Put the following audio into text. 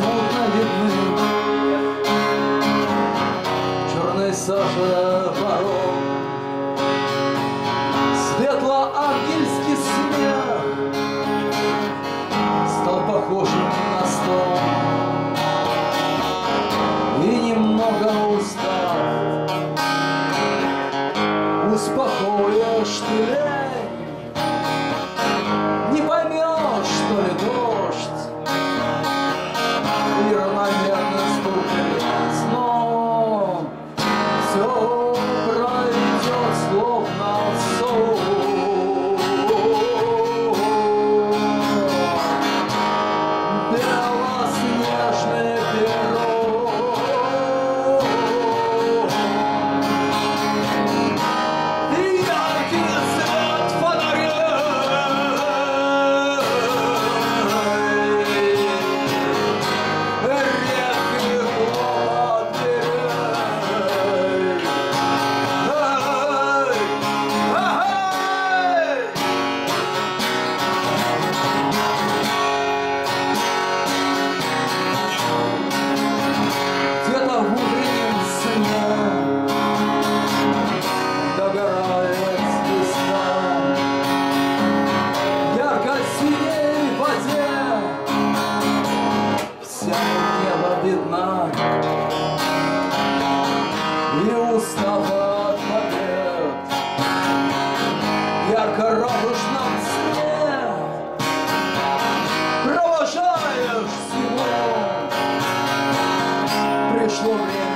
смутно видны Черной сажи паром Светло-ангельский смех Стал похожим на стон. И немного устав Успокоишь ты. лет so Небо видна И устава побед Ярко-радужном сне Провожаешь всего. Пришло время.